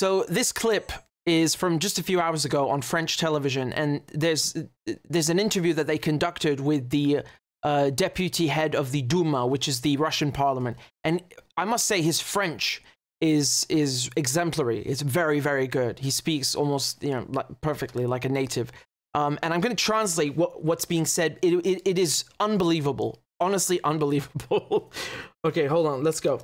So this clip is from just a few hours ago on French television, and there's there's an interview that they conducted with the uh, deputy head of the Duma, which is the Russian parliament, and I must say his French is is exemplary. It's very very good. He speaks almost you know like, perfectly like a native. Um, and I'm going to translate what what's being said. It, it, it is unbelievable, honestly unbelievable. okay, hold on, let's go.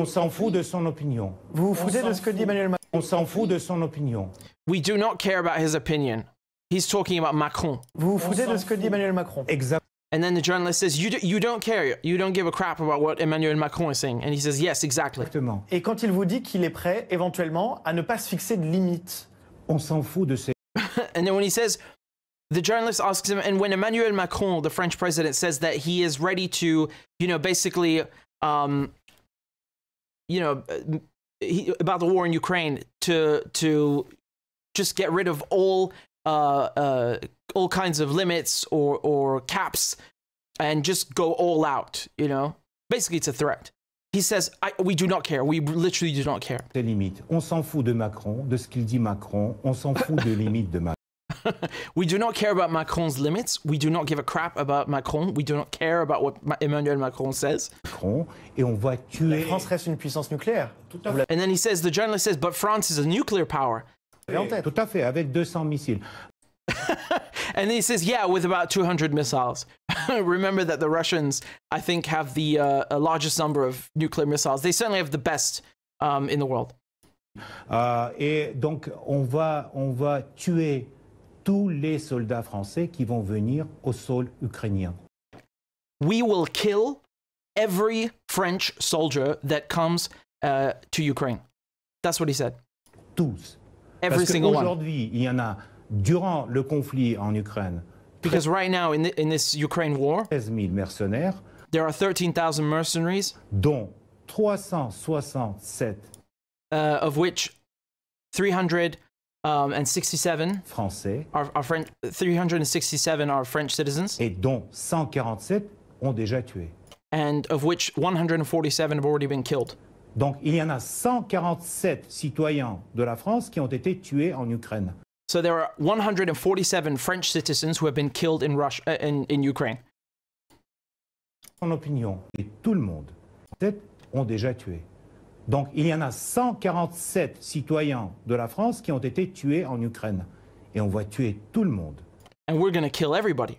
On s'en fout de son opinion. Vous vous On foutez de s'en ce que dit fout. Emmanuel Macron On s'en fout de son opinion. We do not care about his opinion. He's talking about Macron. Vous vous foutez de ce que dit. Emmanuel Macron Exact. And then the journalist says, you, do, you don't care. You don't give a crap about what Emmanuel Macron is saying. And he says, yes, exactly. Exactement. Et quand il vous dit qu'il est prêt, éventuellement, à ne pas se fixer de limite. On s'en fout de ses And then when he says, the journalist asks him, and when Emmanuel Macron, the French president, says that he is ready to, you know, basically, um, you know, he, about the war in Ukraine, to to just get rid of all uh, uh, all kinds of limits or or caps, and just go all out. You know, basically, it's a threat. He says, "We do not care. We literally do not care." On s'en fout de Macron, de ce qu'il dit Macron. On s'en fout de Macron. We do not care about Macron's limits. We do not give a crap about Macron. We do not care about what Ma- Emmanuel Macron says. Et on va La tuer. France reste une puissance nucléaire. Vous And then he says, the journalist says, but France is a nuclear power. l'avez en tête. Tout à fait, avec 200 missiles. And then he says, yeah, with about 200 missiles. Remember that the Russians, I think, have the uh, uh, largest number of nuclear missiles. They certainly have the best um, in the world. Euh, et donc, on va, on va tuer tous les soldats français qui vont venir au sol ukrainien. We will kill every French soldier that comes uh, to Ukraine. That's what he said. Tous. Every Parce single one. qu'aujourd'hui, il y en a, durant le conflit en Ukraine, Because right now, in, the, in this Ukraine war, 13 000 mercenaires, there are 13,000 mercenaries, dont 367 uh, of which 367 Français are, are French, 367 are French citizens, et dont 147 ont déjà tué. and of which 147 have already been killed. Donc il y en a 147 citoyens de la France qui ont été tués en Ukraine. So there are 147 French citizens who have been killed in Russia, uh, in, in Ukraine. En opinion, et tout le monde, peut-être, ont déjà tué. Donc il y en a 147 citoyens de la France qui ont été tués en Ukraine. Et on va tuer tout le monde. And we're going to kill everybody.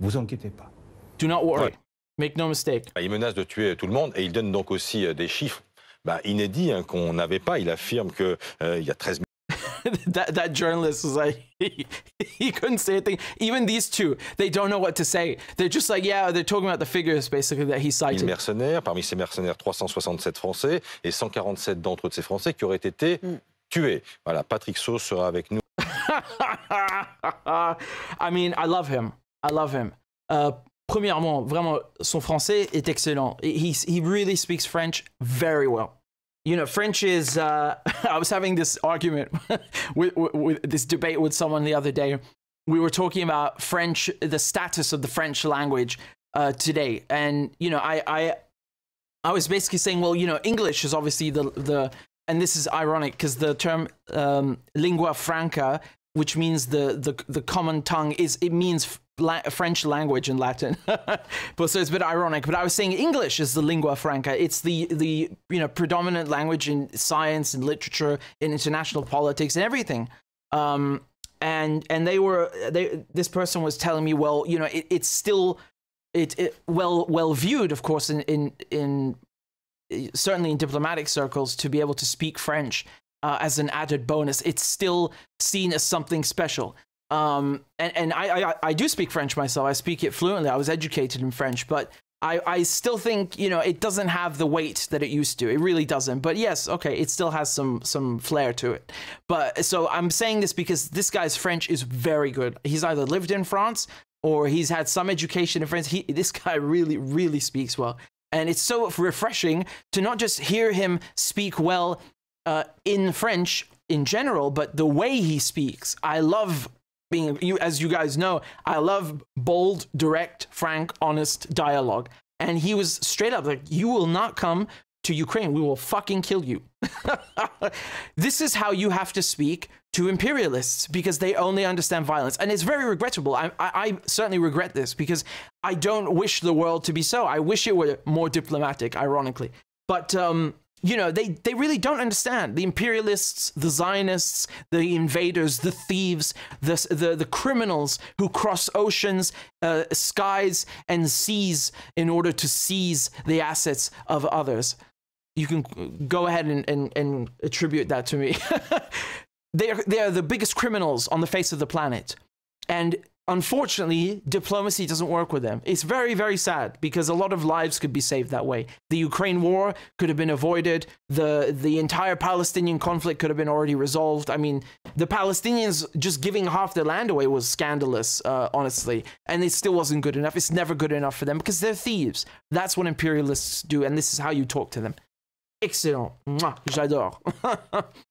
Vous inquiétez pas. Do not worry. Ouais. Make no mistake. Bah, Il menace de tuer tout le monde et il donne donc aussi euh, des chiffres bah, inédits hein, qu'on n'avait pas. Il affirme qu'il y a 13 that, that journalist was like, he, he couldn't say a thing. Even these two, they don't know what to say. They're just like, yeah, they're talking about the figures basically that he 000 cited. mercenaires. Parmi ces mercenaires, 367 Français et 147 d'entre ces Français qui auraient été tués. Voilà, Patrick Sauce sera avec nous. I mean, I love him. I love him. Uh, premièrement, vraiment, son français est excellent. He, he really speaks French very well. You know, French is. Uh, I was having this argument with, with, with this debate with someone the other day. We were talking about French, the status of the French language uh, today, and you know, I, I, I was basically saying, well, you know, English is obviously the the, and this is ironic because the term um, lingua franca, which means the the the common tongue, is it means la- French language and Latin. but so it's a bit ironic. But I was saying English is the lingua franca. It's the the you know predominant language in science and literature, in international politics and everything. Um, and and they were they this person was telling me, well, you know, it, it's still it, it well well viewed, of course, in in in certainly in diplomatic circles to be able to speak French uh, as an added bonus. It's still seen as something special. Um, and and I, I I do speak French myself. I speak it fluently. I was educated in French, but I, I still think you know it doesn't have the weight that it used to. It really doesn't. But yes, okay, it still has some some flair to it. But so I'm saying this because this guy's French is very good. He's either lived in France or he's had some education in France. He this guy really really speaks well, and it's so refreshing to not just hear him speak well uh, in French in general, but the way he speaks. I love being you as you guys know. I love bold, direct, frank, honest dialogue. And he was straight up like, You will not come to Ukraine. We will fucking kill you. this is how you have to speak to imperialists because they only understand violence. And it's very regrettable. I, I, I, certainly regret this because I don't wish the world to be so. I wish it were more diplomatic, ironically. But, um, you know, they, they really don't understand. The imperialists, the Zionists, the invaders, the thieves, the, the, the criminals who cross oceans, uh, skies, and seas in order to seize the assets of others. You can go ahead and, and, and attribute that to me. they are, they are the biggest criminals on the face of the planet. And unfortunately, diplomacy doesn't work with them. It's very, very sad because a lot of lives could be saved that way. The Ukraine war could have been avoided. The, the entire Palestinian conflict could have been already resolved. I mean, the Palestinians just giving half their land away was scandalous, uh, honestly. And it still wasn't good enough. It's never good enough for them because they're thieves. That's what imperialists do. And this is how you talk to them. Excellent. J'adore.